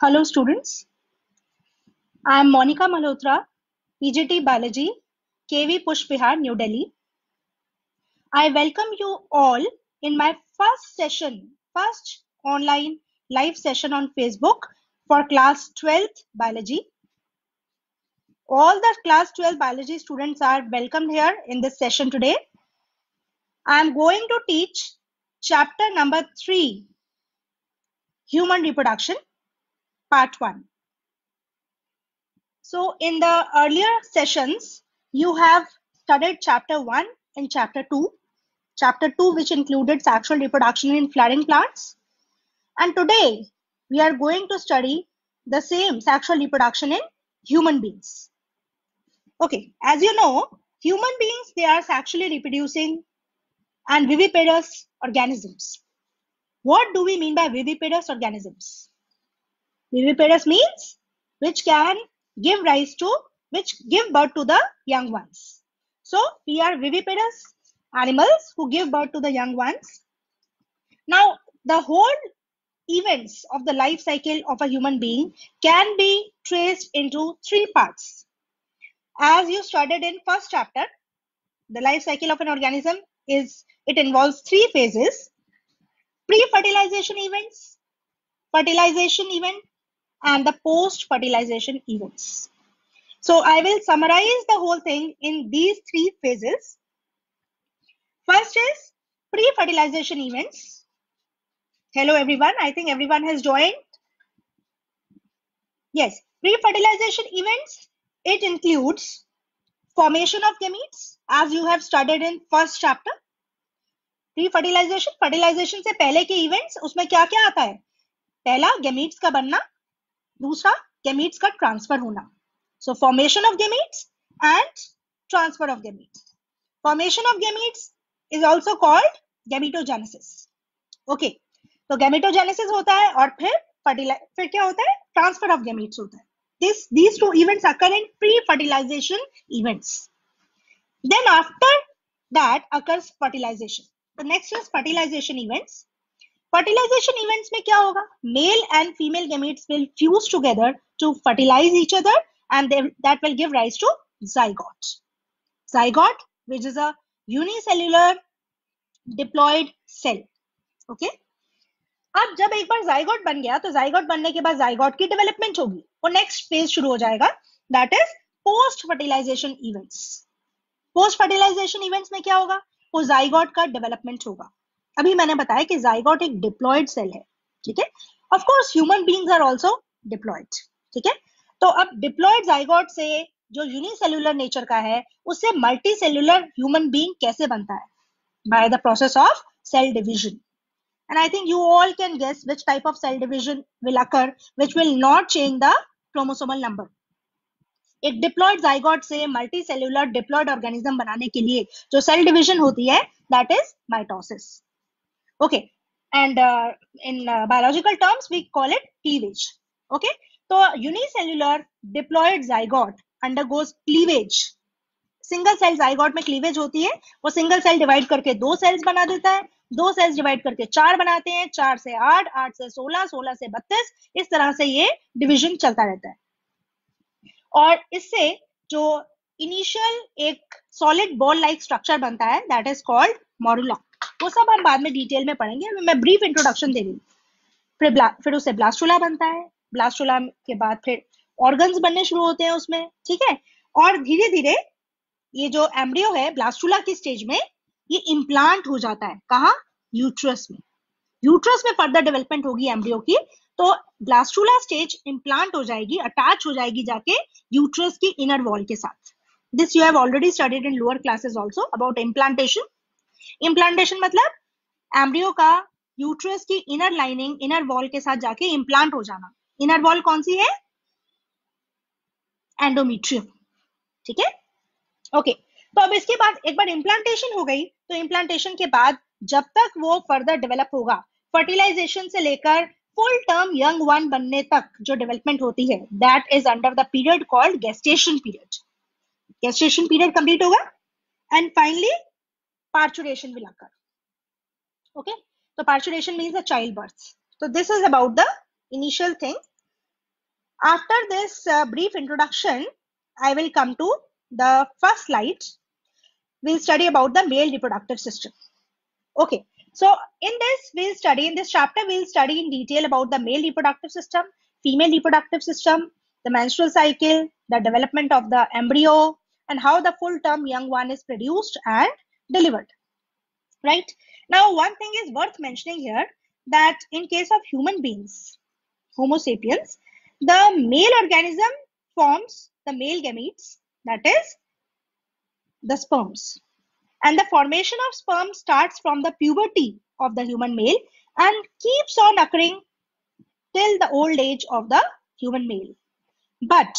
Hello students. I am Monica Malhotra, PGT Biology, KV Pushpihar, New Delhi. I welcome you all in my first session, first online live session on Facebook for class 12th biology. All the class 12 biology students are welcomed here in this session today. I am going to teach chapter number 3, human reproduction part 1. So in the earlier sessions, you have studied chapter 1 and chapter 2. Chapter 2 which included sexual reproduction in flowering plants. And today we are going to study the same sexual reproduction in human beings. Okay, as you know, human beings, they are sexually reproducing and viviparous organisms. What do we mean by viviparous organisms? Viviparous means which can give rise to, which give birth to the young ones. So we are viviparous animals who give birth to the young ones. Now the whole events of the life cycle of a human being can be traced into three parts. As you studied in first chapter, the life cycle of an organism is, it involves three phases. Pre-fertilization events, fertilization event, and the post-fertilization events. So I will summarize the whole thing in these three phases. First is pre-fertilization events. Hello everyone, I think everyone has joined. Yes, pre-fertilization events, it includes formation of gametes as you have studied in first chapter. Pre-fertilization, fertilization से पहले के events उसमें क्या क्या आता है पहला gametes का बनना दूसरा gametes का transfer होना so formation of gametes and transfer of gametes formation of gametes is also called gametogenesis okay तो gametogenesis होता है और फिर फिर क्या होता है transfer of gametes होता है this these two events occur in pre-fertilization events then after that occurs fertilization the next is fertilization events fertilization events में क्या होगा? Male and female gametes will fuse together to fertilize each other and that will give rise to zygote zygote which is अलर diploid cell okay अब जब एक बार zygote बन गया तो zygote बनने के बाद जाइगॉट की डेवलपमेंट होगी। और नेक्स्ट फ़ेज़ शुरू हो जाएगा। That is post fertilization events post fertilization events में क्या होगा? वो जाइगॉट का डेवलपमेंट होगा। अभी मैंने बताया कि जाइगोट एक डिप्लॉयड सेल है, ठीक है? Of course human beings are also diploid ठीक है? तो अब डिप्लॉयड जाइगोट से जो यूनिसेल्युलर नेचर का है, उससे मल्टी सेल्युलर ह्यूमन बींग कैसे बनता है? By the process of cell division and i think you all can guess which type of cell division will occur, which will not change the chromosomal number. एक diploid zygote से multicellular diploid organism बनाने के लिए जो cell division होती है that is mitosis okay and in biological terms we call it cleavage okay तो unicellular diploid zygote undergoes cleavage single cell zygote में क्लीवेज होती है, वो सिंगल सेल डिवाइड करके दो सेल्स बना देता है। दो सेल्स डिवाइड करके चार बनाते हैं। चार से आठ आठ से सोलह सोलह से बत्तीस। इस तरह से ये डिवीज़न चलता रहता है। और इससे जो इनिशियल एक सॉलिड बॉल लाइक स्ट्रक्चर बनता है दैट इज़ कॉल्ड मॉरुला वो सब हम बाद में डिटेल में पढ़ेंगे। मैं ब्रीफ इंट्रोडक्शन दे रही फिर फिर उससे ब्लास्टुला बनता है। ब्लास्टुला के बाद फिर ऑर्गन्स बनने शुरू होते हैं उसमें, ठीक है? और धीरे धीरे ये जो एम्ब्रियो है ब्लास्टुला की स्टेज में ये इम्प्लांट हो जाता है। कहा? यूट्रस में। यूट्रस में फर्दर डेवलपमेंट होगी एम्ब्रियो की तो ब्लास्टुला स्टेज इम्प्लांट हो जाएगी अटैच हो जाएगी जाके यूट्रस की इनर वॉल के साथ। This you have already studied in lower classes also about implantation implantation मतलब एम्ब्रियो का यूट्रस की इनर लाइनिंग इनर वॉल के साथ जाके इम्प्लांट हो जाना। इनर वॉल कौन सी है? एंडोमीट्रियम ठीक है? ओके तो अब इसके बाद एक बार इम्प्लांटेशन हो गई तो इम्प्लांटेशन के बाद जब तक वो फर्दर डेवलप होगा फर्टिलाइजेशन से लेकर फुल टर्म यंग वन बनने तक जो डेवलपमेंट होती है that is under the period called gestation period gestation period complete होगा। And finally parturation will occur. Okay, so parturation means the childbirth. So this is about the initial thing. After this uh, brief introduction, I will come to the first slide. We'll study about the male reproductive system. Okay, so in this, we'll study, in this chapter, we'll study in detail about the male reproductive system, female reproductive system, the menstrual cycle, the development of the embryo, and how the full term young one is produced and delivered. Right? Now, one thing is worth mentioning here that in case of human beings, Homo sapiens, the male organism forms the male gametes, that is the sperms. And the formation of sperm starts from the puberty of the human male and keeps on occurring till the old age of the human male. But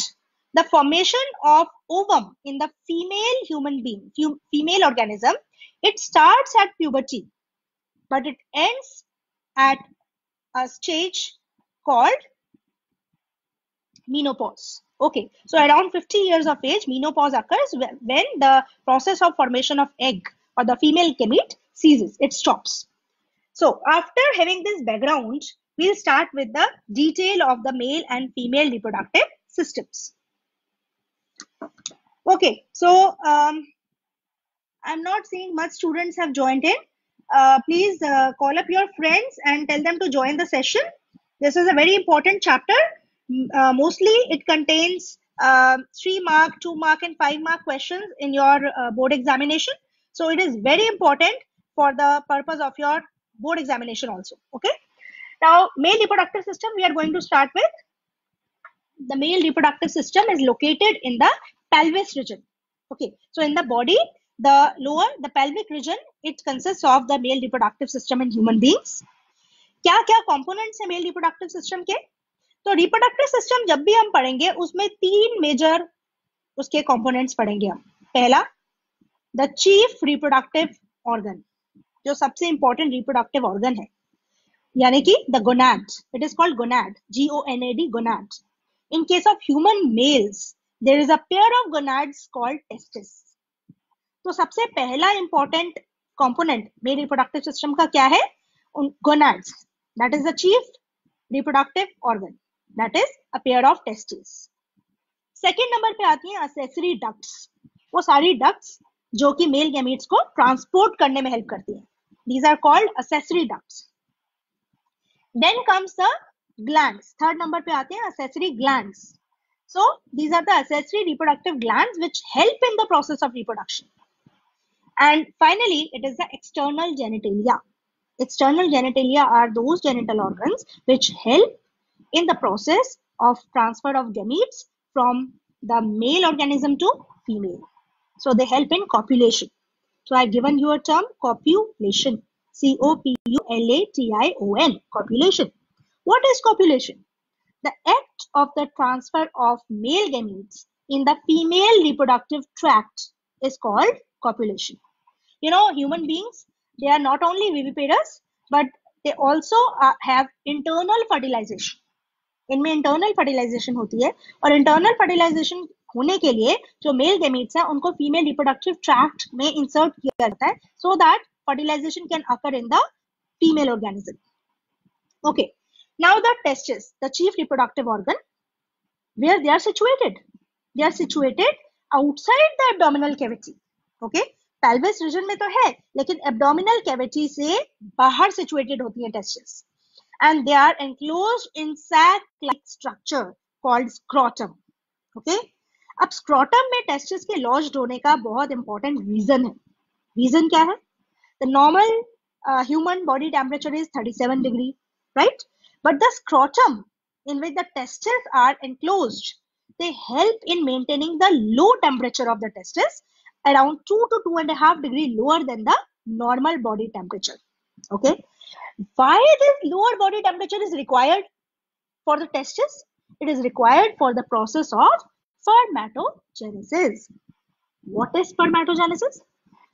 the formation of ovum in the female human being, female organism, it starts at puberty, but it ends at a stage called menopause. Okay, so around 50 years of age, menopause occurs when the process of formation of egg or the female gamete ceases, it stops. So after having this background, we'll start with the detail of the male and female reproductive systems. Okay, so um, I'm not seeing much students have joined in. Uh, please uh, call up your friends and tell them to join the session. This is a very important chapter uh, mostly it contains uh, three mark, two mark, and five mark questions in your uh, board examination. So it is very important for the purpose of your board examination also. Okay. Now, male reproductive system, we are going to start with. The male reproductive system is located in the pelvis region. Okay. So in the body, the lower, the pelvic region, it consists of the male reproductive system in human beings. क्या क्या components है mail reproductive system के तो reproductive system जब भी हम पढ़ेंगे उसमें तीन मेजर उसके कंपोनेंट्स पढ़ेंगे हम पहला द चीफ रिप्रोडक्टिव ऑर्गन जो सबसे इंपॉर्टेंट रिप्रोडक्टिव ऑर्गन है यानी कि the gonad it is called gonad G O N A D gonad in case of human males there is a pair of gonads called testis तो सबसे पहला important component male reproductive system का क्या है? Gonads that is the chief reproductive organ that is a pair of testis second number पे आती है accessory ducts वो सारी डक्ट्स जो कि मेल गैमीट्स को ट्रांसपोर्ट करने में हेल्प करती है. These are called accessory ducts then comes the glands. Third number pe aate hain accessory glands. So these are the accessory reproductive glands which help in the process of reproduction. And finally it is the external genitalia. External genitalia are those genital organs which help in the process of transfer of gametes from the male organism to female. So they help in copulation. So i've given you a term copulation. C o p u l a t i o n copulation. What is copulation? The act of the transfer of male gametes in the female reproductive tract is called copulation. You know, human beings, they are not only viviparous, but they also uh, have internal fertilization. इनमें internal fertilisation होती है और internal fertilisation होने के लिए जो mail gametes है उनको फीमेल रिप्रोडक्टिव ट्रैक्ट में इंसर्ट किया जाता है so that fertilization can occur in the female organism okay now the testis the chief reproductive organ where they are situated they are situated outside the abdominal cavity okay pelvis region में तो है, लेकिन abdominal cavity से बाहर situated होती है testis and they are enclosed in sac-like structure called scrotum. Okay? अब scrotum में टेस्टिस के लॉज्ड होने का बहुत इंपॉर्टेंट रीजन है. रीजन क्या है? The normal human body temperature is 37 degree, right? But the scrotum in which the testes are enclosed they help in maintaining the low temperature of the testes around 2 to 2.5 degree lower than the normal body temperature okay why this lower body temperature is required for the testes? It is required for the process of spermatogenesis. What is spermatogenesis?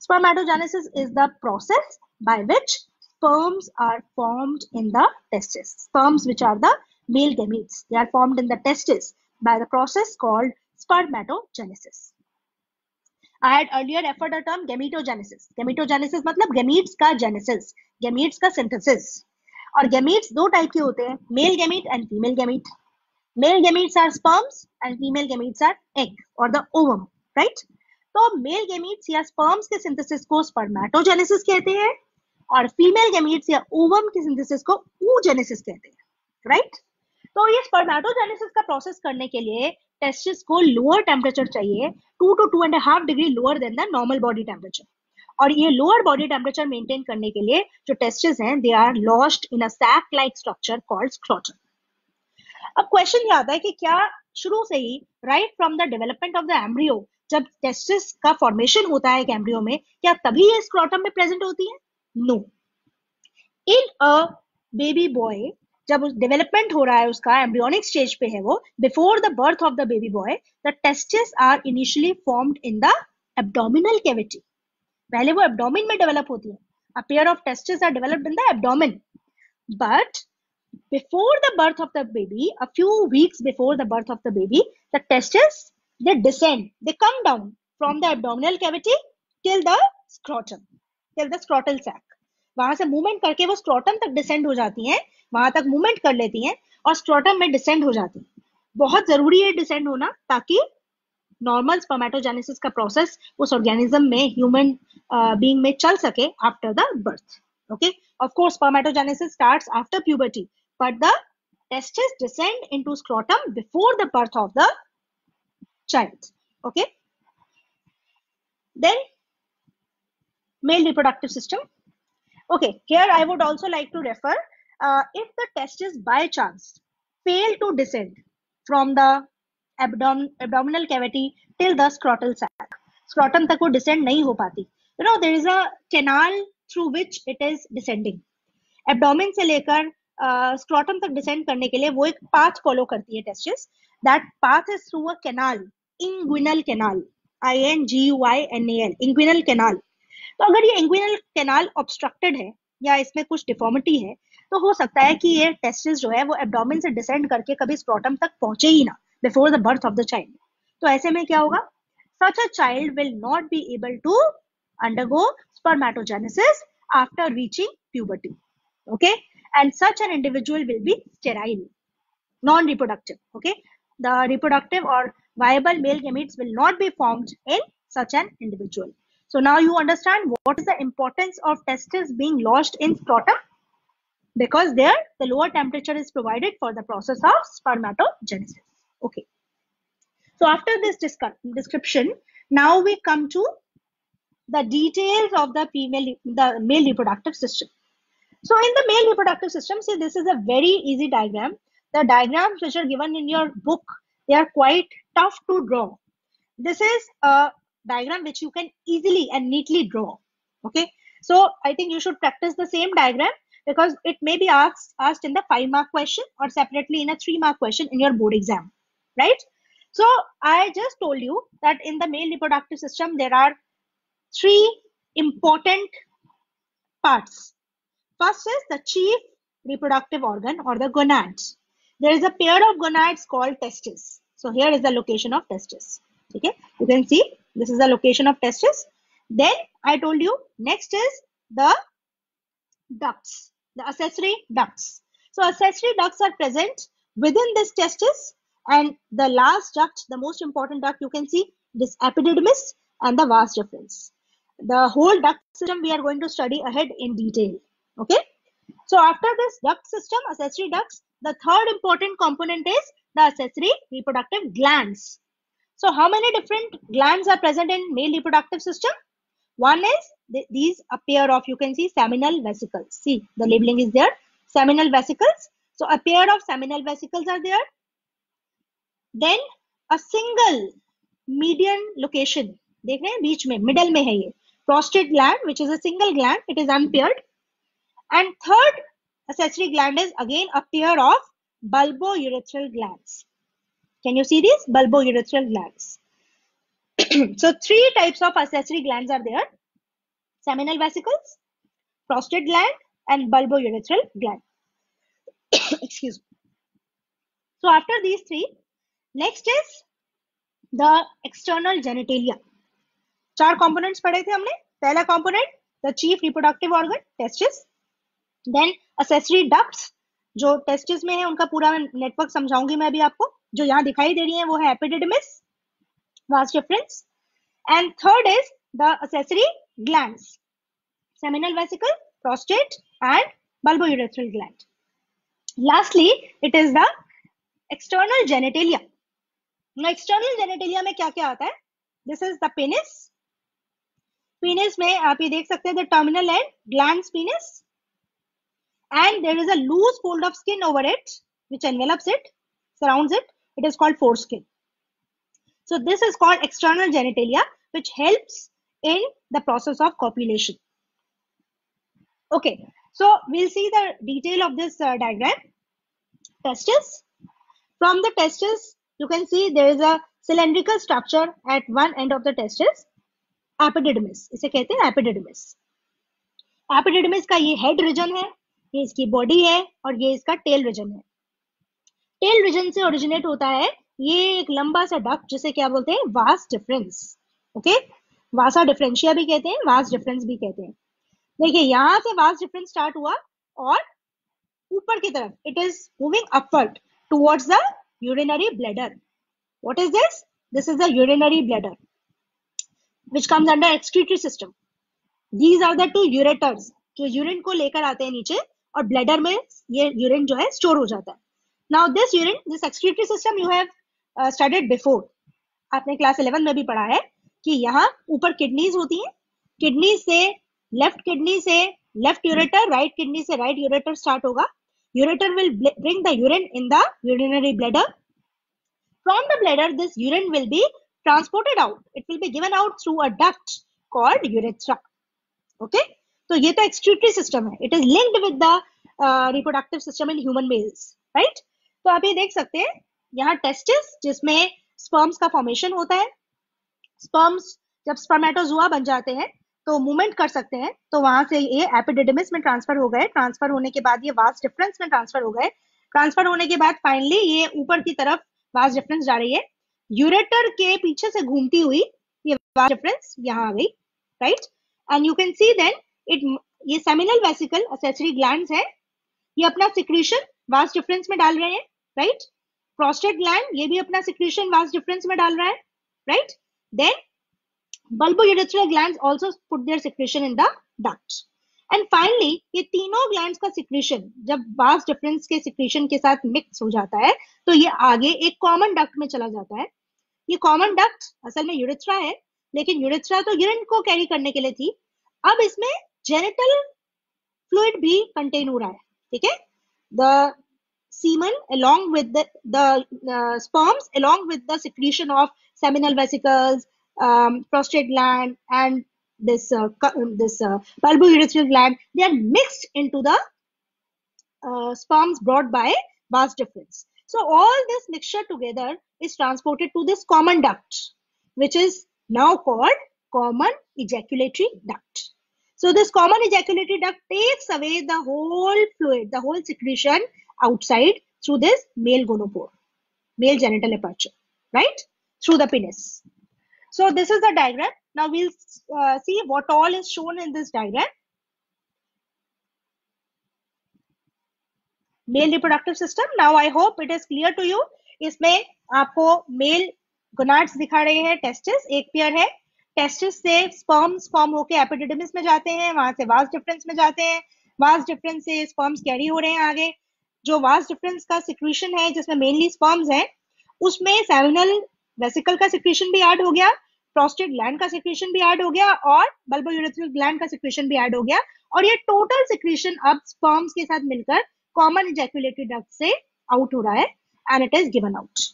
Spermatogenesis is the process by which sperms are formed in the testis. Sperms which are the male gametes. They are formed in the testis by the process called spermatogenesis. I had earlier referred a term gametogenesis. Gametogenesis मतलब gametes का genesis, gametes का synthesis. और gametes दो type के होते हैं, male gamete and female gamete. Male gametes are sperms and female gametes are egg or the ovum, right? तो male gametes या स्पर्म्स के सिंथेसिस को स्पर्मेटोजेनेसिस कहते हैं और फीमेल गेमीट्स या ओवम के सिंथेसिस को oogenesis कहते हैं राइट तो ये स्पर्मेटोजेनेसिस का प्रोसेस करने के लिए टेस्टिस को लोअर टेम्परेचर चाहिए two two two and half degree lower than the normal body temperature और ये लोअर बॉडी टेम्परेचर मेंटेन करने के लिए जो टेस्टिस हैं they are lost in a sac like structure called scrotum अब क्वेश्चन ये आता है कि क्या शुरू से ही right from the development of the embryo जब टेस्टिस का फॉर्मेशन होता है एक एम्ब्रियो में, क्या तभी ये स्क्रोटम में प्रेजेंट होती है? No. In a baby boy जब उस डेवलपमेंट हो रहा है उसका एम्ब्रियोनिक स्टेज पे है वो before the birth of the baby boy the testis are initially formed in the abdominal cavity पहले वो एब्डोमिन में डेवलप होती है। A pair of testis are developed in the abdomen but before the birth of the baby a few weeks before the birth of the baby the testis they descend they come down from the abdominal cavity till the scrotum movement करके वो स्ट्रोटम तक descend हो जाती हैं, वहाँ तक movement कर लेती हैं और स्ट्रोटम में डिसेंड हो जाती हैं। बहुत ज़रूरी है डिसेंड होना ताकि नॉर्मल स्पर्मेटोजेनेसिस का प्रोसेस उस ऑर्गेनिज्म में ह्यूमन बीइंग में चल सके after the birth okay of course spermatogenesis starts after puberty but the testis descend into scrotum before the birth of the child okay then male reproductive system okay here i would also like to refer uh, if the testes by chance fail to descend from the abdomen abdominal cavity till the scrotal sac scrotum तक वो descend नहीं हो पाती you know there is a canal through which it is descending abdomen से लेकर scrotum uh, तक descend करने के लिए वो एक पाथ फॉलो करती है testis that path is through a canal inguinal canal I N G U I N A L inguinal canal तो अगर ये इंग्विनल कैनाल ऑब्स्ट्रक्टेड है या इसमें कुछ डिफॉर्मिटी है तो हो सकता है कि ये टेस्टिस जो है वो एबडोमिन से डिसेंड करके कभी स्प्रोटम तक पहुँचे ही ना before the birth of the child तो ऐसे में क्या होगा? Such a child will not be able to undergo spermatogenesis after reaching puberty okay and such an individual will be sterile non reproductive okay the reproductive और viable male gametes will not be formed in such an individual So now you understand what is the importance of testes being lodged in scrotum because there the lower temperature is provided for the process of spermatogenesis. Okay. So after this description, now we come to the details of the female, the male reproductive system. So in the male reproductive system, see this is a very easy diagram. The diagrams which are given in your book, they are quite tough to draw. This is a diagram which you can easily and neatly draw. Okay. So I think you should practice the same diagram because it may be asked, asked in the five mark question or separately in a three mark question in your board exam. Right. So I just told you that in the male reproductive system, there are three important parts. First is the chief reproductive organ or the gonads. There is a pair of gonads called testes. So here is the location of testes. Okay, you can see this is the location of testes. Then I told you next is the ducts, the accessory ducts. So accessory ducts are present within this testis and the last duct, the most important duct you can see this epididymis and the vas deferens. The whole duct system we are going to study ahead in detail. Okay. So after this duct system, accessory ducts, the third important component is the accessory reproductive glands. So how many different glands are present in male reproductive system? One is th these a pair of you can see seminal vesicles. See the labeling is there. Seminal vesicles. So a pair of seminal vesicles are there. Then a single median location. देख रहे हैं बीच में middle में है ये prostate gland which is a single gland it is unpaired and third accessory gland is again a pair of bulbourethral glands can you see these bulbourethral glands so three types of accessory glands are there seminal vesicles prostate gland and bulbourethral gland excuse me so after these three next is the external genitalia चार components पढ़े थे हमने पहला component the chief reproductive organ testis then accessory ducts जो testis में है उनका पूरा नेटवर्क समझाऊँगी मैं अभी आपको जो यहाँ दिखाई दे रही है, वो है epididymis vas deferens and third is the accessory gland seminal vesicle prostate and bulbourethral gland lastly it is the external genitalia external genitalia में क्या क्या आता है? This is the penis penis में आप ये देख सकते हैं the terminal end gland penis and there is a loose fold of skin over it which envelops it surround it it is called foreskin so this is called external genitalia which helps in the process of copulation okay so we'll see the detail of this uh, diagram testis from the testis you can see there is a cylindrical structure at one end of the testis epididymis इसे कहते हैं epididymis epididymis का ये head region है ये इसकी body है और ये इसका टेल रीजन है टेल रीजन से ओरिजिनेट होता है। ये एक लंबा सा डक जिसे क्या बोलते हैं? वास डिफरेंस ओके वासा डिफरेंशिया भी कहते हैं, वास डिफरेंस भी कहते हैं। देखिए, यहाँ से वास डिफरेंस स्टार्ट हुआ और ऊपर की तरफ़ it is moving upward towards the urinary bladder what is this this is the urinary bladder which comes under excretory system these are the two ureters जो यूरिन को लेकर आते हैं नीचे और ब्लैडर में ये यूरिन जो है स्टोर हो जाता है। Now this urine this excretory system you have studied before आपने क्लास 11 में भी पढ़ा है कि यहाँ ऊपर किडनीज होती हैं। किडनी से लेफ़्ट किडनी से लेफ़्ट यूरेटर राइट किडनी से राइट यूरेटर स्टार्ट होगा। Ureter will bring the urine in the urinary bladder from the bladder, this urine will be transported out. It will be given out through a duct called urethra. Okay? तो ये तो excretory system है। It is linked with the reproductive system in human males right तो आप ये देख सकते हैं, यहाँ टेस्टिस जिसमें स्पर्म्स का फॉर्मेशन होता है। स्पर्म्स जब स्पर्मेटोजुआ बन जाते हैं तो मूवमेंट कर सकते हैं तो वहाँ से ये एपिडिडमिस में ट्रांसफ़र हो गए। ट्रांसफ़र होने के बाद ये वास्ट डिफरेंस में ट्रांसफ़र हो गए। ट्रांसफ़र होने के बाद फाइनली ये ऊपर की तरफ़ वास्ट डिफरेंस जा रही है। यूरेटर के पीछे से घूमती हुई ये वास्ट डिफरेंस यहाँ आ गई right and you can see then it ये सेमिनल वेसिकल असेसरी ग्लैंड्स है। ये अपना सिक्रीशन वास्ट डिफरेंस में डाल रहे हैं। राइट प्रोस्टेट ग्लैंड ये भी अपना सिक्रीशन वास्ट डिफरेंस में डाल रहा है right then bulbourethral glands also put their secretion in the duct. And finally ये तीनों ग्लैंड्स का सिक्रीशन जब वास डिफरेंस के सिक्रीशन के साथ मिक्स हो जाता है तो ये आगे एक कॉमन डक्ट में चला जाता है। ये कॉमन डक्ट असल में यूरिथ्रा है, लेकिन यूरिथ्रा तो यूरिन को कैरी करने के लिए थी। अब इसमें जेनिटल फ्लूइड भी कंटेन हो रहा है, ठीक है? The semen along with the, the uh, sperms along with the secretion of seminal vesicles um, prostate gland and this uh, this uh, bulbourethral gland they are mixed into the uh, sperms brought by vas deferens so all this mixture together is transported to this common duct which is now called common ejaculatory duct. So this common ejaculatory duct takes away the whole fluid, the whole secretion outside through this male gonopore, male genital aperture, right? Through the penis. So this is the diagram. Now we'll uh, see what all is shown in this diagram. Male reproductive system. Now I hope it is clear to you. इसमें आपको male gonads दिखा रहे हैं testis एक pair है testis से sperms form होके epididymis में जाते हैं वहाँ से वास डिफरेंस में जाते हैं वास डिफरेंस से स्पर्म्स कैरी हो रहे हैं आगे जो वास डिफरेंस का सिक्रीशन है जिसमें मेनली स्पर्म्स है उसमें सेमिनल वेसिकल का सिक्रीशन भी ऐड हो गया प्रोस्टेट ग्लैंड का सिक्रीशन भी ऐड हो गया और बल्बोयूरेथ्रल ग्लैंड का सिक्रीशन भी ऐड हो गया और ये टोटल सिक्रीशन अब स्पर्म्स के साथ मिलकर कॉमन इजैकुलेटरी डक्ट से आउट हो रहा है and it is given out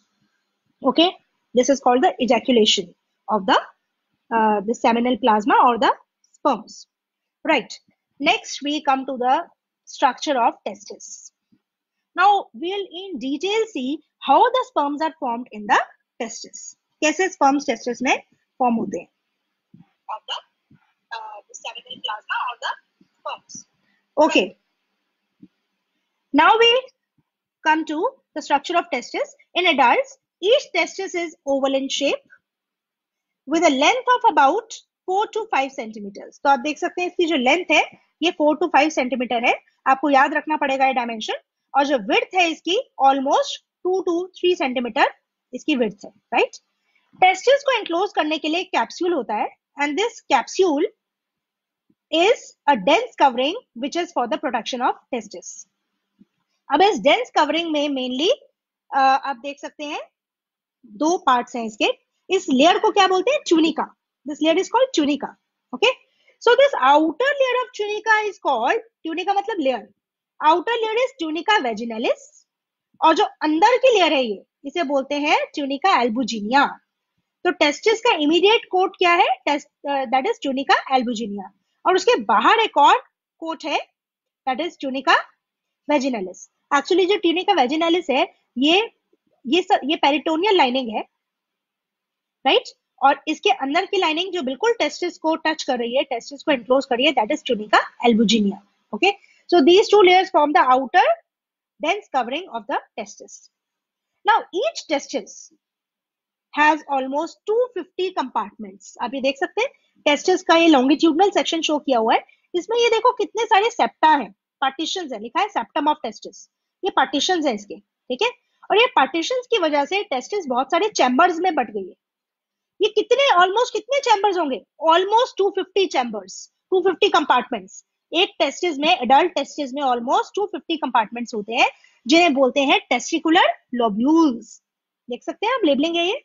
okay this is called the ejaculation of the the seminal plasma or the sperms. Right. Next, we come to the structure of testis. Now, we'll in detail see how the sperms are formed in the testis. कैसे sperms testis में form होते हैं of the, uh, the seminal plasma or the sperms. Okay. Now we come to the structure of testis. In adults, each testis is oval in shape with a length of about four to five centimetre तो आप देख सकते हैं इसकी जो length है ये four to five centimetre है आपको याद रखना पड़ेगा ये डायमेंशन और जो विड्थ है इसकी almost two two three centimetre इसकी विड्थ है राइट टेस्टिस को एंक्लोज करने के लिए कैप्सूल होता है and this capsule is a dense covering which is for the protection of testis अब इस डेंस कवरिंग में मेनली आप देख सकते हैं, दो पार्ट्स हैं इसके। इस लेयर को क्या बोलते हैं? Tunica. This layer is called tunica okay so this outer layer of tunica is called tunica मतलब layer outer layer is tunica vaginalis और जो अंदर की लेयर है ये इसे बोलते हैं ट्यूनिका एल्बुजिनिया तो टेस्टिस का इमीडिएट कोट क्या है? दैट इज़ ट्यूनिका एल्बुजिनिया और उसके बाहर एक और कोट है that is tunica vaginalis actually जो ट्यूनिका वेजिनेलिस है ये ये सर, ये पेरिटोनियल लाइनिंग है राइट right? और इसके अंदर की लाइनिंग जो बिल्कुल टेस्टिस को टच कर रही है टेस्टिस को एनक्लोज कर रही है that is tunica albuginea okay so these two layers form the outer dense covering of the testis. Now, each testis has almost 250 compartments. आप ये देख सकते हैं टेस्टिस का ये लॉन्गिट्यूडनल सेक्शन शो किया हुआ है। इसमें ये देखो कितने सारे सेप्टा हैं। पार्टीशन है, लिखा है सेप्टम ऑफ़ टेस्टिस ये पार्टीशन है इसके, ठीक है? और ये पार्टीशन की वजह से टेस्टिस बहुत सारे चैम्बर्स में बट गई है। ये कितने ऑलमोस्ट कितने चैम्बर्स होंगे? ऑलमोस्ट 250 चैम्बर्स 250 कंपार्टमेंट्स एक टेस्टिस में एडल्ट टेस्टिस में ऑलमोस्ट 250 कंपार्टमेंट्स होते हैं, जिन्हें बोलते हैं टेस्टिकुलर लोब्यूल्स देख सकते हैं आप लेबलिंग है ये?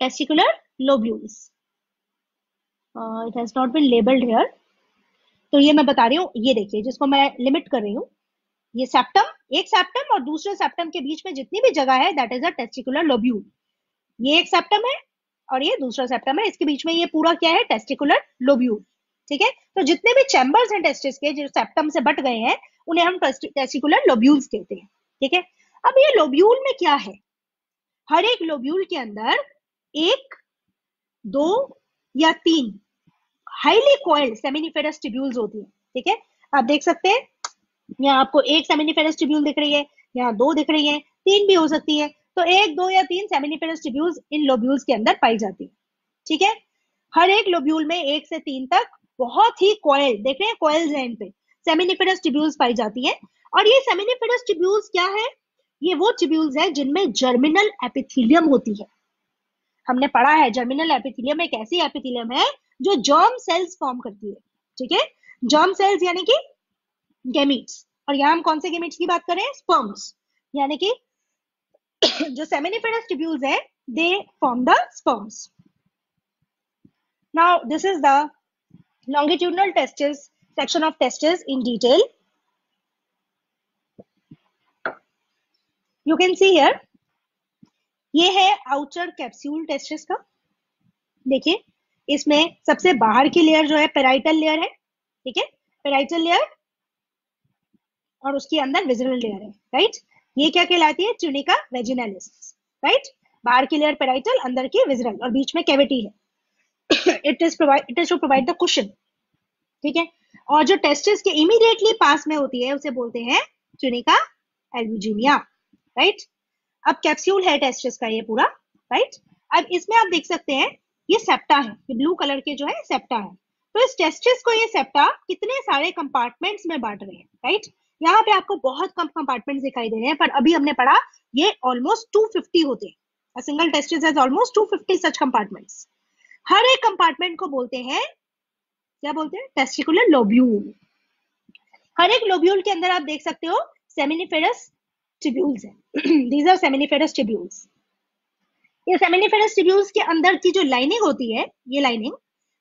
Testicular lobules it has not been labelled here तो ये मैं बता रही हूँ, ये देखिए, जिसको मैं लिमिट कर रही हूँ। ये सेप्टम एक सेप्टम और दूसरे सेप्टम के बीच में जितनी भी जगह है that is a testicular lobule ये एक सेप्टम है और ये दूसरा सेप्टम है। इसके बीच में ये पूरा क्या है? टेस्टिकुलर लोब्यूल ठीक है? तो जितने भी चैम्बर्स हैं टेस्टिस के, जो सेप्टम से बट गए हैं, उन्हें हम टेस्टिकुलर लोब्यूल्स कहते हैं, ठीक है? अब ये लोब्यूल में क्या है? हर एक लोब्यूल के अंदर एक, दो या तीन हाईली कॉइल्ड सेमिनिफेरस टिब्यूल्स होती है, ठीक है? आप देख सकते हैं, यहाँ आपको एक सेमिनिफेरस टिब्यूल दिख रही है, यहाँ दो दिख रही है, तीन भी हो सकती है तो एक, दो या तीन सेमिनिफेरस टिब्यूल्स इन लोब्यूल्स के अंदर पाई जाती है, ठीक है? हर एक लोब्यूल में एक से तीन तक बहुत ही कॉयल देख रहे हैं कॉयल्स हैं इन पे सेमिनिफेरस टिब्यूल्स पाई जाती है। और ये सेमिनिफेरस टिब्यूल्स क्या है? ये वो टिब्यूल्स है जिनमें जर्मिनल एपिथीलियम होती है। हमने पढ़ा है जर्मिनल एपिथीलियम एक ऐसी एपिथीलियम है जो जर्म सेल्स फॉर्म करती है, ठीक है? जर्म सेल्स यानी कि गेमिट्स और यहाँ हम कौन से गेमिट्स की बात करें स्पर्म्स यानी कि जो सेमिनिफेरस टिब्यूल्स है they form the sperms now this is the longitudinal testes section of testes in detail. You can see here, ये है आउटर कैप्सूल टेस्टिस का। देखिए, इसमें सबसे बाहर की लेयर जो है पेराइटल लेयर है, ठीक है? पेराइटल लेयर और उसके अंदर विजिबल लेयर है राइट ये क्या कहलाती है? ट्यूनिका वेजिनालिस राइट बाहर की लेयर पेराइटल अंदर की विजिबल और बीच में कैविटी है। It is provide it is to provide the cushion ठीक है? और जो टेस्टिस के इमीडिएटली पास में होती है, उसे बोलते हैं चुनिका एल्बुजिनिया राइट अब कैप्सूल है टेस्टिस का ये पूरा राइट अब इसमें आप देख सकते हैं, ये सेप्टा है, ये ब्लू कलर के जो है सेप्टा है। तो इस टेस्टिस को ये सेप्टा कितने सारे कंपार्टमेंट्स में बांट रहे हैं राइट यहाँ पे आपको बहुत कम कंपार्टमेंट्स दिखाई दे रहे हैं, पर अभी हमने पढ़ा, ये ऑलमोस्ट 250 होते हैं। Single testis has almost 250 such compartments हर एक कंपार्टमेंट को बोलते हैं, क्या बोलते हैं? टेस्टिकुलर लोब्यूल हर एक लोब्यूल के अंदर आप देख सकते हो सेमिनिफेरस टिब्यूल्स है। दीज आर सेमिनिफेरस टिब्यूल्स ये सेमिनिफेरस टिब्यूल्स के अंदर की जो लाइनिंग होती है, ये lining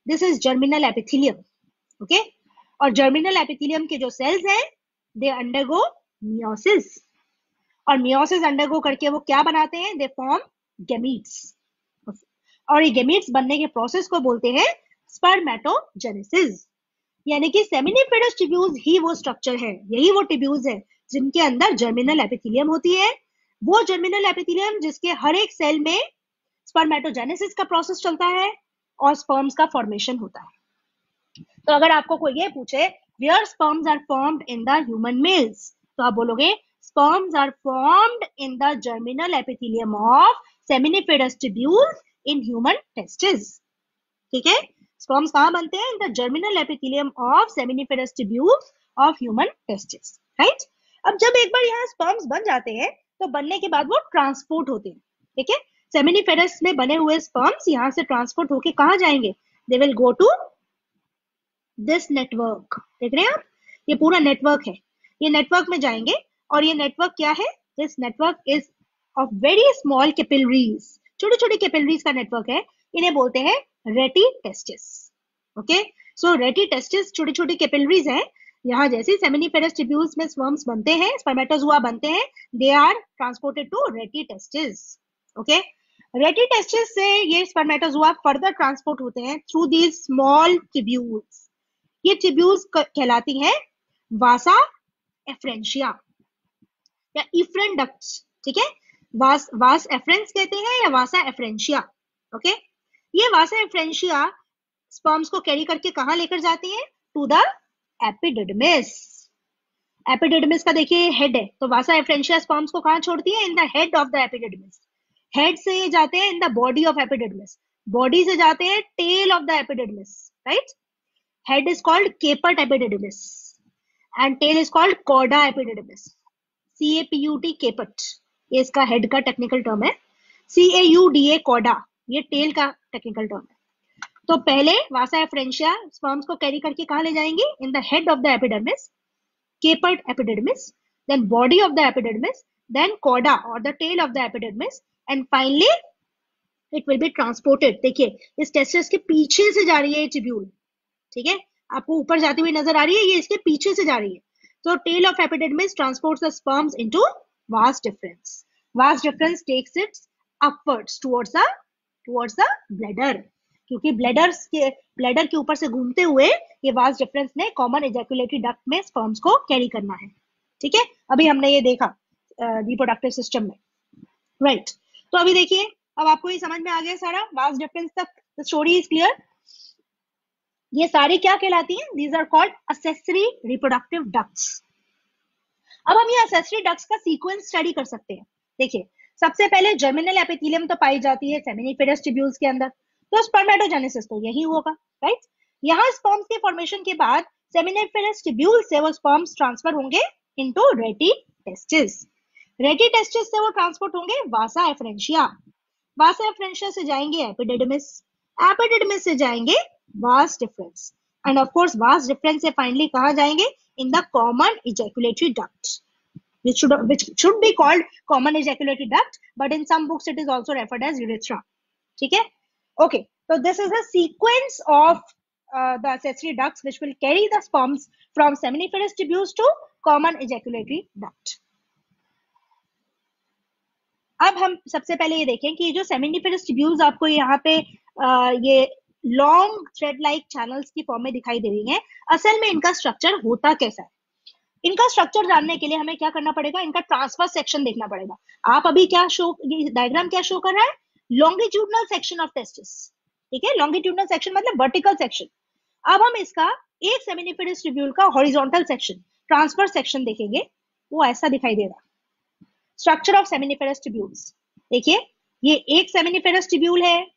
this is germinal epithelium okay और जर्मिनल एपिथिलियम के जो सेल्स हैं दे अंडरगो मियोसिस और मियोसिस अंडरगो करके वो क्या बनाते हैं? दे फॉर्म गेमीट्स और ये गेमीट्स बनने के प्रोसेस को बोलते हैं स्पर्मेटोजेनेसिस यानी कि सेमिनिफेरस टिब्यूल्स ही वो स्ट्रक्चर है, यही वो टिब्यूल्स है जिनके अंदर जर्मिनल एपिथेलियम होती है। वो जर्मिनल एपिथेलियम जिसके हर एक सेल में स्पर्मेटोजेनेसिस का प्रोसेस चलता है और स्पर्म्स का फॉर्मेशन होता है। तो अगर आपको कोई ये पूछे where sperms are formed in the human males तो आप बोलोगे sperms are formed in the germinal epithelium of seminiferous tubules in human testis ठीक है? स्पर्म्स कहाँ बनते हैं? In the germinal epithelium of seminiferous tubules of human testis right अब जब एक बार यहाँ स्पर्म्स बन जाते हैं तो बनने के बाद वो ट्रांसपोर्ट होते हैं। ठीक है? सेमिनिफेरस में बने हुए स्पर्म्स यहाँ से ट्रांसपोर्ट होके कहा जाएँगे? They will go to this network देख रहे हैं आप? ये पूरा नेटवर्क है। ये नेटवर्क में जाएँगे और ये नेटवर्क क्या है? This network is of very small capillaries छोटे छोटे कैपिलरीज का नेटवर्क है, इन्हें बोलते हैं रेटी टेस्टिस ओके सो रेटी टेस्टिस छोटी छोटी कैपिलरीज है, यहाँ जैसे सेमिनिफेरस ट्यूब्यूल्स में स्वर्म्स बनते हैं स्पर्मेटोजुआ बनते हैं they are transported to rete testis okay rete testis से ये स्पर्मेटोजुआ फर्दर ट्रांसपोर्ट होते हैं थ्रू दीज स्मॉल ट्यूब्यूल्स ये ट्यूब्यूल्स कहलाती हैं वासा एफ्रेंशिया या इफ्रेन ठीक है? वास वास एफ्रेंस कहते हैं या वासा एफ्रेंशिया? ओके ये वासा एफ्रेंशिया स्पर्म्स को कैरी करके कहा लेकर जाती है? टू द एपिडिडमिस एपिडिडमिस का देखिए हेड है। तो वासा एफ्रेंशिया स्पर्म्स को कहा छोड़ती है? In the head of the epididymis head से ये जाते हैं in the body of epididymis body से जाते हैं tail of the epididymis right head is called caput epididymis and tail is called cauda epididymis C A P U T caput ये इसका head का टेक्निकल टर्म है। सी ए U D A कोडा, ये tell का टेक्निकल टर्म है। तो पहले वासा एफ्रेंशिया स्पर्म्स को कैरी करके कहा ले जाएँगे? In the head of the epidermis caput epidermis then body of the epidermis then cauda और the tail of the epidermis and finally it will be transported देखिए, इस टेस्टिस के पीछे से जा रही है ट्यूब्यूल ठीक है? आपको ऊपर जाती हुई नज़र आ रही है, ये इसके पीछे से जा रही है। तो tail of epidermis transports the sperms into vast difference. Vast difference takes it upwards towards the towards the bladder. क्योंकि ब्लैडर्स के ब्लैडर के ऊपर से घूमते हुए ये वास्ट डिफरेंस ने कॉमन एजैकुलेटरी डक्ट में स्पर्म्स को कैरी करना है ठीक है अभी हमने ये देखा रिप्रोडक्टिव सिस्टम में राइट right. तो अभी देखिए, अब आपको ये समझ में आ गया सारा वास्ट डिफरेंस तक स्टोरी इज़ क्लियर ये सारी क्या कहलाती हैं these are called accessory reproductive ducts अब हम ये असेसरी डक्स का सीक्वेंस स्टडी कर सकते हैं। देखिए, सबसे पहले जर्मिनल एपिथेलियम तो पाई जाती है सेमिनिफेरस ट्यूब्यूल्स के अंदर। तो स्पर्मेटोजेनेसिस तो यही होगा राइट यहाँ स्पर्म्स के फॉर्मेशन के बाद सेमिनिफेरस ट्यूब्यूल से वो स्पर्म्स ट्रांसफ़र होंगे into rete testis rete testis से वो ट्रांसपोर्ट होंगे वासा एफ्रेंशिया वासा एफ्रेंशिया से जाएँगे एपिडिडमिस एपिडिडमिस से जाएँगे vas deferens and of course vas deferens से फाइनली कहा जाएँगे? In the common ejaculatory duct which should which should be called common ejaculatory duct but in some books it is also referred as urethra okay okay so this is a sequence of uh, the accessory ducts which will carry the sperms from seminiferous tubules to common ejaculatory duct अब हम सबसे पहले ये देखें कि जो seminiferous tubules आपको यहाँ पे आ, ये लॉन्ग थ्रेड लाइक चैनल्स की फॉर्म में दिखाई दे रही हैं। असल में इनका स्ट्रक्चर होता कैसा है? इनका स्ट्रक्चर जानने के लिए हमें क्या करना पड़ेगा? इनका ट्रांसफ़र सेक्शन देखना पड़ेगा। आप अभी क्या शो ये डायग्राम क्या शो कर रहा है? लॉन्गिट्यूडनल सेक्शन ऑफ़ टेस्टिस ठीक है? लॉन्गिट्यूडनल सेक्शन मतलब वर्टिकल सेक्शन अब हम इसका एक सेमिनिफेरस ट्रिब्यूल का हॉरिजॉन्टल सेक्शन ट्रांसफ़र सेक्शन देखेंगे। वो ऐसा दिखाई दे रहा स्ट्रक्चर ऑफ़ सेमिनिफेरस ट्यूब्यूल्स देखिए, ये एक सेमिनिफेरस ट्यूब्यूल है।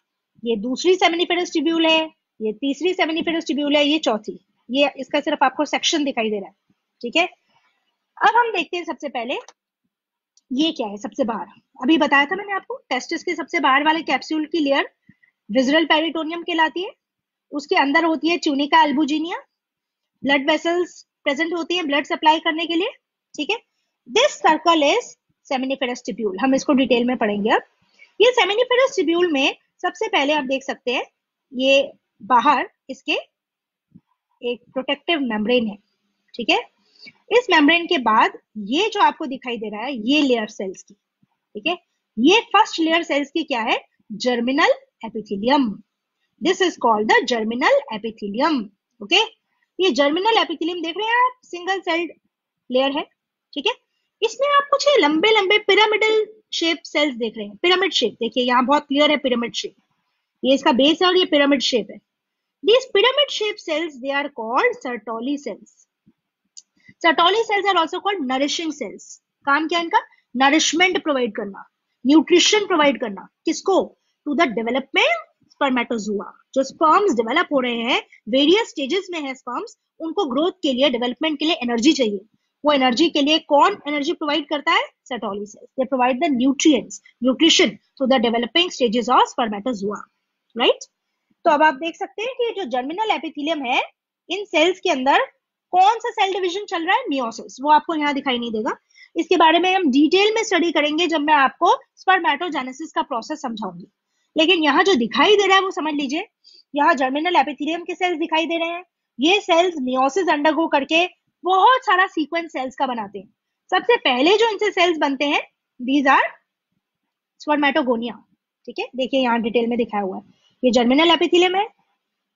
ये दूसरी सेमिनिफेरस ट्यूब्यूल है, ये तीसरी सेमिनिफेरस ट्यूब्यूल है, ये चौथी। ये इसका सिर्फ़ आपको सेक्शन दिखाई दे रहा है, ठीक है? अब हम देखते हैं सबसे पहले, ये क्या है सबसे बाहर? अभी बताया था मैंने आपको टेस्टिस के सबसे बाहर वाले कैप्सूल की लेयर विजरल पेरिटोनियम कहलाती है। उसके अंदर होती है tunica albuginea blood vessels present होती है ब्लड सप्लाई करने के लिए, ठीक है? This circle is seminiferous tubule हम इसको डिटेल में पढ़ेंगे अब। ये सेमिनिफेरस ट्रिब्यूल में सबसे पहले आप देख सकते हैं, ये बाहर इसके एक प्रोटेक्टिव मेम्ब्रेन है, ठीक है? इस मेम्ब्रेन के बाद ये जो आपको दिखाई दे रहा है, ये लेयर सेल्स की, ठीक है? ये फ़र्स्ट लेयर सेल्स की क्या है? Germinal epithelium this is called the germinal epithelium okay ये जर्मिनल एपिथेलियम देख रहे हैं आप? सिंगल सेल्ड लेयर है, ठीक है? इसमें आप कुछ लंबे लंबे पिरामिडल शेप सेल्स देख रहे हैं। पिरामिड शेप देखिए, यहाँ बहुत क्लियर है पिरामिड शेप ये इसका बेस है और ये पिरामिड शेप है। These pyramid shaped cells, they are called sertoli cells sertoli cells are also called nourishing cells काम क्या इनका? नरिशमेंट प्रोवाइड करना न्यूट्रिशन प्रोवाइड करना। किसको? टू द डेवलपमेंट स्पर्मेटोजुआ जो स्पर्म्स डेवलप हो रहे हैं वेरियस स्टेजेस में है स्पर्म्स उनको ग्रोथ के लिए डेवलपमेंट के लिए एनर्जी चाहिए। वो एनर्जी के लिए कौन एनर्जी प्रोवाइड करता है? Sertoli cells they provide the nutrients nutrition to the developing stages of spermatozoa right तो अब आप देख सकते हैं कि जो जर्मिनल एपिथेलियम है, इन सेल्स के अंदर कौन सा सेल डिवीज़न चल रहा है? मियोसिस वो आपको यहाँ दिखाई नहीं देगा। इसके बारे में हम डिटेल में स्टडी करेंगे जब मैं आपको स्पर्मेटोजेनेसिस का प्रोसेस समझाऊँगी। लेकिन यहाँ जो दिखाई दे रहा है वो समझ लीजिए। यहाँ जर्मिनल एपिथेलियम के सेल्स दिखाई दे रहे हैं। ये सेल्स मियोसिस अंडरगो करके बहुत सारा सीक्वेंस सेल्स का बनाते हैं। सबसे पहले जो इनसे सेल्स बनते हैं दीज आर स्पर्मेटोगोनिया ठीक है? देखिए यहाँ डिटेल में दिखाया हुआ है। ये जर्मिनल एपिथेलियम है।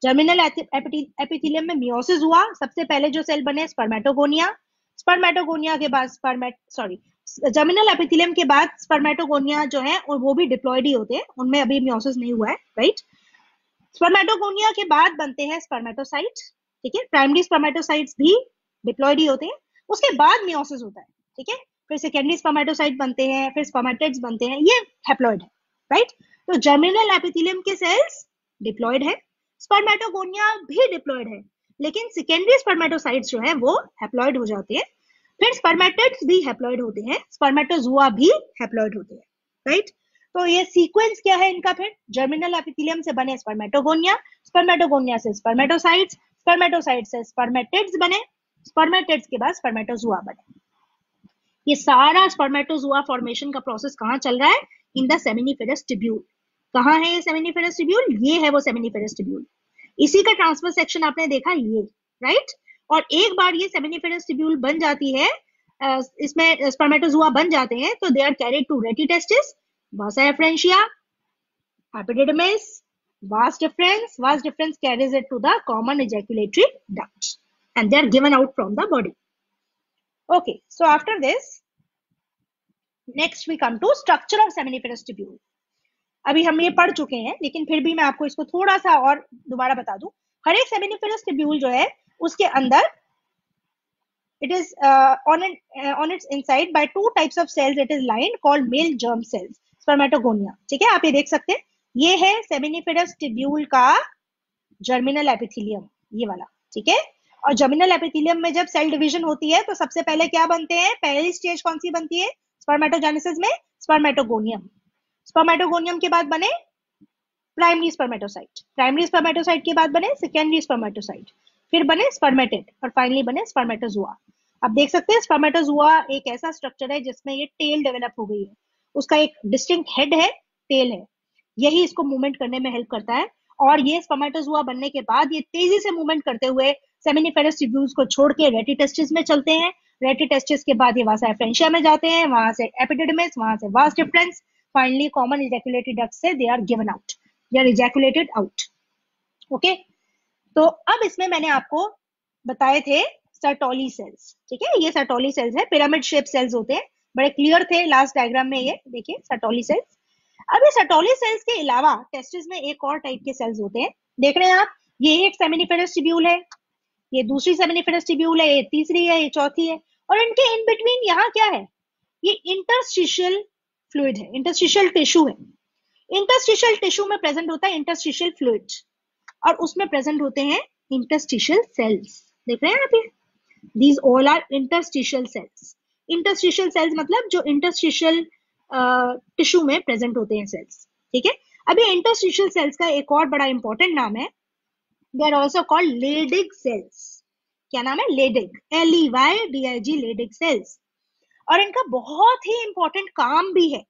जर्मिनल एपिथेलियम में मियोसिस हुआ। सबसे पहले जो सेल बने स्पर्मेटोगोनिया स्पर्मेटोगोनिया के बाद स्पर्मेट सॉरी जर्मिनल एपिथेलियम के बाद स्पर्मेटोगोनिया जो है, और वो भी डिप्लॉयड ही होते हैं। उनमें अभी मियोसिस नहीं हुआ है राइट स्पर्मेटोगोनिया के बाद बनते हैं स्पर्मेटोसाइट ठीक है? प्राइमरी स्पर्मेटोसाइट्स भी डिप्लॉयड होते हैं, उसके बाद मियोसिस होता है, ठीक है? फिर सेकेंडरी स्पर्मेटोसाइट बनते हैं, फिर स्पर्मेटेड्स बनते हैं, ये हैप्लॉइड है राइट तो जर्मिनल एपिथेलियम के सेल्स डिप्लॉयड है स्पर्मेटोगोनिया भी डिप्लॉयड है, लेकिन सेकेंडरी स्पर्मेटोसाइट्स जो है, वो हैप्लॉइड हो जाते हैं। फिर स्पर्मेटेड्स भी हैप्लॉइड होते हैं स्पर्मेटोजुआ भी हैप्लॉइड होते हैं राइट तो ये सीक्वेंस क्या है इनका फिर? जर्मिनल एपिथेलियम से बने स्पर्मेटोगोनिया स्पर्मेटोगोनिया से स्पर्मेटोसाइट्स स्पर्मेटोसाइट से स्पर्मेटिड्स बने स्पर्मेटिड्स के बाद स्पर्मेटोजुआ बने ये सारा स्पर्मेटोजुआ फॉर्मेशन का प्रोसेस कहाँ चल रहा है? इन द सेमिनिफेरस टिब्यूल कहाँ है ये सेमिनिफेरस टिब्यूल ये है वो सेमिनिफेरस टिब्यूल इसी का ट्रांसफ़र सेक्शन आपने देखा ये राइट और एक बार ये सेमिनिफेरस टिब्यूल बन जाती है इसमें स्पर्मेटोजुआ बन जाते हैं तो they are carried to rete testis vasa efferentia epididymis Vas deferens, vas deferens carries it to the common ejaculatory ducts and they are given out from the body. Okay, so after this, next we come to structure of seminiferous tubule. अभी हम ये पढ़ चुके हैं, लेकिन फिर भी मैं आपको इसको थोड़ा सा और दोबारा बता दूँ। हर एक सेमिनिफेरस ट्रिब्यूल जो है, उसके अंदर it is on its inside by two types of cells it is line called male germ cells spermatogonia ठीक है, आप ये देख सकते हैं। ये है सेमिनिफेरस ट्रिब्यूल का जर्मिनल एपिथिलियम ये वाला। ठीक है? और जर्मिनल एपिथीलियम में जब सेल डिवीज़न होती है तो सबसे पहले क्या बनते हैं? पहली स्टेज कौन सी बनती है? स्पर्मेटोजेनेसिस में स्पर्मेटोगोनियम स्पर्मेटोगोनियम के बाद बने प्राइमरी स्पर्मेटोसाइट प्राइमरी स्पर्मेटोसाइट के बाद बने सेकेंडरी स्पर्मेटोसाइट फिर बने स्पर्मेटेड और फाइनली बने स्पर्मेटोजुआ आप देख सकते हैं स्पर्मेटोजुआ एक ऐसा स्ट्रक्चर है जिसमें ये टेल डेवलप हो गई है। उसका एक डिस्टिंक्ट हेड है टेल है। यही इसको मूवमेंट करने में हेल्प करता है। और ये स्पर्मेटोजुआ बनने के बाद ये तेज़ी से मूवमेंट करते हुए सेमिनिफेरस ट्यूब्यूल्स को छोड़ के रेटिटेस्टिस में चलते हैं। रेटिटेस्टिस के बाद ये वासा एफ्रेंशिया में जाते हैं, वहाँ से एपिडिडमिस वहाँ से vas deferens finally common ejaculated duct से they are given out they are ejaculated out okay तो अब इसमें मैंने आपको बताए थे सर्टोली सेल्स ठीक है? ये सर्टोली सेल्स है। पिरामिड शेप सेल्स होते हैं। बड़े क्लियर थे लास्ट डायग्राम में ये। देखिए सर्टोली सेल्स अब ये सटोली सेल्स के अलावा टेस्टिस में एक और टाइप के सेल्स होते हैं। देख रहे हैं आप? ये एक सेमिनिफेरस टिब्यूल है। ये दूसरी सेमिनिफेरस टिब्यूल है, ये तीसरी है, ये चौथी है। और इनके इन बिटवीन यहाँ क्या है? ये इंटरस्टिशियल फ्लूड है इंटरस्टिशियल टिश्यू है। इंटरस्टिशियल टिश्यू में प्रेजेंट होता है इंटरस्टिशियल फ्लूड और उसमें प्रेजेंट होते हैं इंटरस्टिशियल सेल्स देख रहे हैं आप ये? These all are interstitial cells interstitial cells मतलब जो इंटरस्टिशियल टिश्यू में प्रेजेंट होते हैं सेल्स ठीक है? अभी इंटरस्टिशियल सेल्स का एक और बड़ा इंपॉर्टेंट नाम है। They are also called Leydig cells क्या नाम है? Leydig L E Y D I G Leydig cells और इनका बहुत ही इंपॉर्टेंट काम भी है।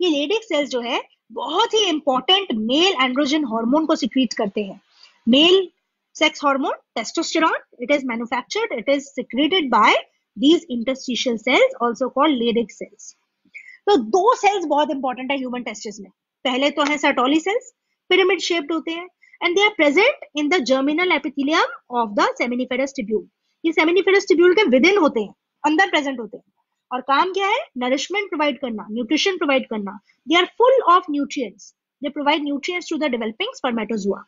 ये लेडिक सेल्स जो है, बहुत ही इंपॉर्टेंट मेल एंड्रोजन हार्मोन को सिक्रीट करते हैं। Male sex hormone testosterone it is manufactured it is secreted by these interstitial cells, also called Leydig cells. तो दो सेल्स बहुत इंपॉर्टेंट है ह्यूमन टेस्टिस में। पहले तो है सर्टोली सेल्स पिरामिड शेप्ड होते हैं। And they are present in the germinal epithelium of the seminiferous tubule ये सेमिनिफेरस टिब्यूल के इन होते हैं, अंदर प्रेजेंट होते हैं। और काम क्या है? नरिशमेंट प्रोवाइड करना न्यूट्रिशन प्रोवाइड करना। They are full of nutrients they provide nutrients to the developing spermatozoa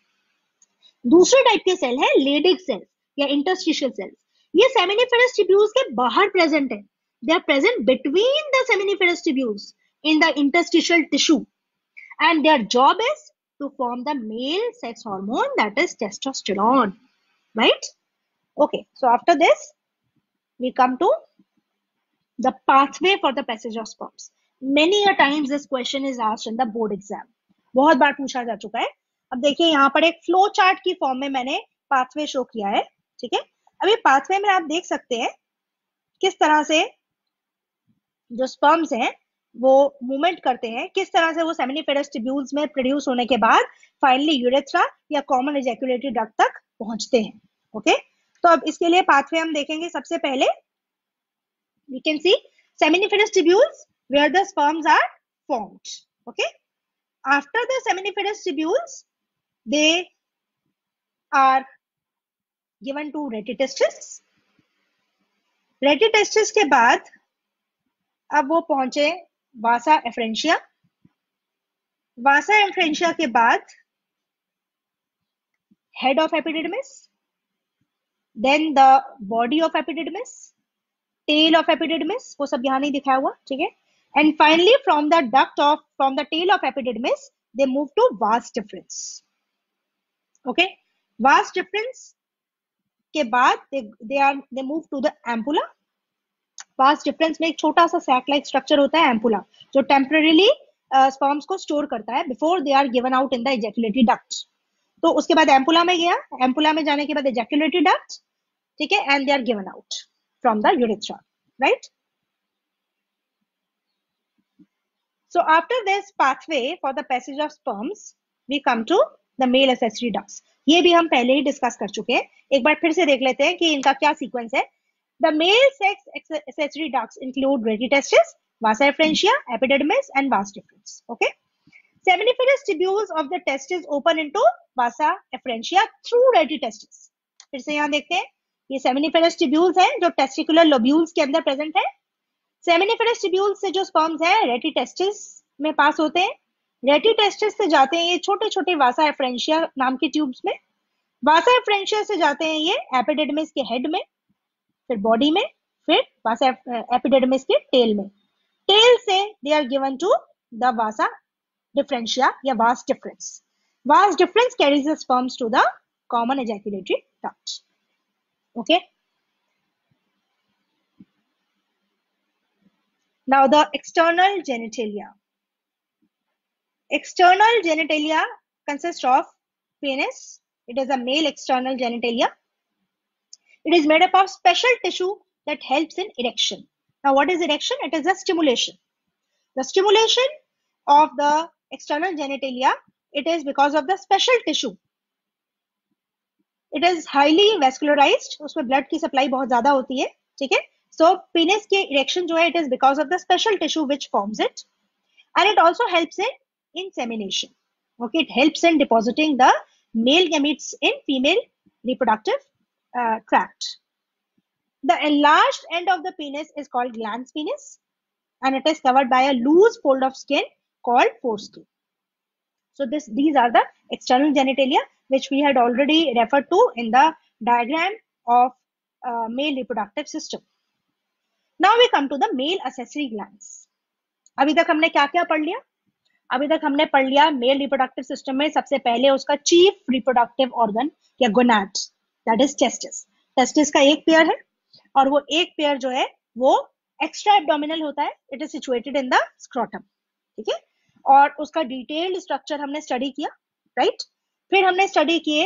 दूसरे टाइप के सेल है लेडिक सेल या इंटरस्टिशियल सेल्स ये सेमिनिफेरस टिब्यूल्स के बाहर प्रेजेंट है। They are present between the seminiferous tubules in the interstitial tissue. And their job is to form the male sex hormone that is testosterone. Right? Okay. So after this, we come to the pathway for the passage of sperms many a times this question is asked in the board exam बहुत बार पूछा जा चुका है अब देखिए यहाँ पर एक फ्लो चार्ट की फॉर्म में मैंने पाथवे शो किया है ठीक है अभी पाथवे में आप देख सकते हैं किस तरह से जो स्पर्म्स हैं वो मूवमेंट करते हैं, किस तरह से वो सेमिनिफेरस टिब्यूल्स में प्रोड्यूस होने के बाद फाइनली यूरेथ्रा या कॉमन एजेकुलेटरी डक्ट तक पहुँचते हैं ओके तो अब इसके लिए पाथवे हम देखेंगे सबसे पहले। We can see seminiferous tubules where the sperms are formed, okay? After the seminiferous tubules, they are given to rete testis rete testis के बाद अब वो पहुँचे वासा एफ्रेंशिया वासा एफ्रेंशिया के बाद head of epididymis then the body of epididymis tail of epididymis वो सब यहाँ नहीं दिखाया हुआ, ठीक है? And finally from the duct of from the tail of epididymis they move to vas deferens okay vas deferens के बाद they are they move to the ampulla vas deferens में एक छोटा सा सैक लाइक स्ट्रक्चर होता है ampulla जो temporarily sperms को स्टोर करता है before they are given out in the ejaculatory duct तो उसके बाद एम्पुला में गया एम्पुला में जाने के बाद इजेकुलेटरी डक्ट ठीक है and they are given out from the urethra, right? So after this pathway for the passage of sperms, we come to the male accessory ducts. ये भी हम पहले ही डिस्कस कर चुके हैं एक बार फिर से देख लेते हैं कि इनका क्या सीक्वेंस है The male sex accessory ducts include retitestis, vasa efferentia, epididymis, and vas deferens. Okay. Seminiferous tubules of the testis open into vasa efferentia through retitestis. फिर से यहाँ देखते हैं ये सेमिनिफेरस टिब्यूल्स हैं जो टेस्टिकुलर लोब्यूल्स के अंदर प्रेजेंट है सेमिनिफेरस टिब्यूल्स से जो स्पर्म्स हैं रेटिटेस्टिस में पास होते हैं रेटिटेस्टिस से जाते हैं ये छोटे छोटे वासा एफ्रेंशिया नाम के ट्यूब्स में वासा एफ्रेंशिया से जाते हैं ये एपिडेडमिस के हेड में फिर बॉडी में फिर वासा एपिडेडमिस के टेल में टेल से they are given to the vasa deferentia या vas deferens vas deferens carries the sperms to the common ejaculatory duct okay now the external genitalia external genitalia consists of penis it is a male external genitalia it is made up of special tissue that helps in erection now what is erection it is a stimulation the stimulation of the external genitalia it is because of the special tissue it is highly vascularized उसमें blood की supply बहुत ज्यादा होती है ठीक है सो penis के erection जो है it is because of the special tissue which forms it and it also helps in insemination okay it helps in depositing the male gametes in female reproductive uh, tract the enlarged end of the penis is called glans penis and it is covered by a loose fold of skin called foreskin so this these are the external genitalia which we had already referred to in the diagram of uh, male reproductive system. Now we come to the male accessory glands. अभी तक हमने क्या क्या पढ़ लिया अभी तक हमने पढ़ लिया मेल रिप्रोडक्टिव सिस्टम में सबसे पहले उसका चीफ रिप्रोडक्टिव ऑर्गन या gonad That is testis testis का एक पेयर है और वो एक पेयर जो है, वो एक्स्ट्रा एब्डोमिनल होता है. It is situated in the scrotum ठीक है? और उसका डिटेल्ड स्ट्रक्चर हमने स्टडी किया राइट right? फिर हमने स्टडी किए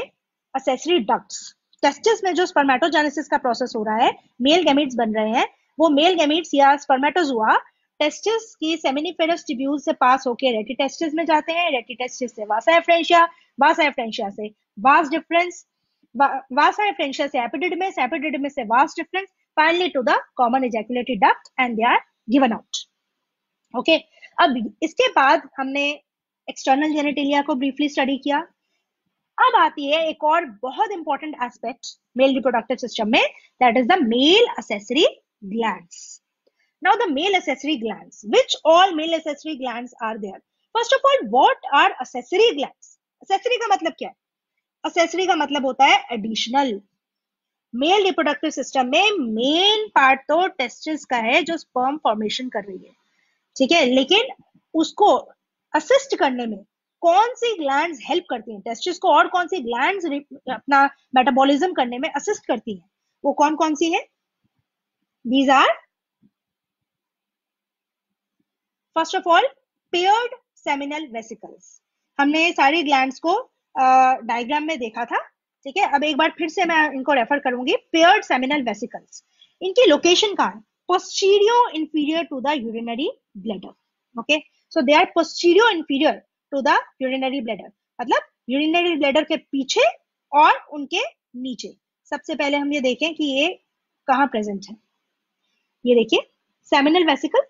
असेसरी डक्ट्स टेस्टिस में जो स्पर्मेटोजेनेसिस का प्रोसेस हो रहा है मेल गैमिट्स बन रहे हैं, वो मेल गैमिट्स या स्पर्मेटोजुआ टेस्टिस की सेमिनिफेरस ट्यूब्यूल से पास होकर रेटिटेस्टिस में जाते हैं. रेटिटेस्टिस से वासा एफ्रेंशिया वासा एफ्रेंशिया से वास डिफरेंस वासा एफ्रेंशिया से एपिडिडमिस एपिडिडमिस से vas deferens finally to the common ejaculatory duct and they are given out okay अब इसके बाद हमने एक्सटर्नल जेनेटेलिया को ब्रीफली स्टडी किया। अब आती है एक और बहुत important aspect male reproductive system में that is the male accessory glands now, the male accessory glands, which all male accessory glands are there? First of all, what are accessory glands? Accessory का मतलब क्या है? Accessory का मतलब होता है additional male reproductive system में main part तो टेस्टिस का है जो स्पर्म फॉर्मेशन कर रही है। ठीक है? लेकिन उसको असिस्ट करने में कौन सी ग्लैंड हेल्प करती हैं? टेस्टिस को और कौन सी ग्लैंड अपना मेटाबॉलिज्म करने में असिस्ट करती हैं? वो कौन कौन सी है? These are first of all paired seminal vesicles हमने सारी ग्लैंड्स को डायग्राम में देखा था, ठीक है? अब एक बार फिर से मैं इनको रेफर करूँगी। पेयर्ड सेमिनल वेसिकल्स इनकी लोकेशन कहाँ है? Posterior inferior to the urinary bladder. Okay? So, they are posterior inferior to the urinary bladder. मतलब यूरिनरी bladder के पीछे और उनके नीचे। सबसे पहले हम ये देखें कि ये कहाँ प्रेजेंट है। ये देखिए seminal vesicle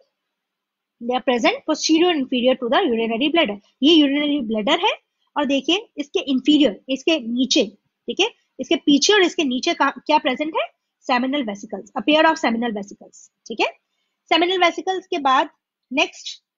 they are present posterior inferior to the urinary bladder ये यूरिनरी ब्लैडर है और देखिए, इसके इंफीरियर इसके नीचे, ठीक है? इसके पीछे और इसके नीचे क्या प्रेजेंट है? Seminal vesicles a pair of seminal vesicles ठीक है? सेमिनल वेसिकल्स के बाद नेक्स्ट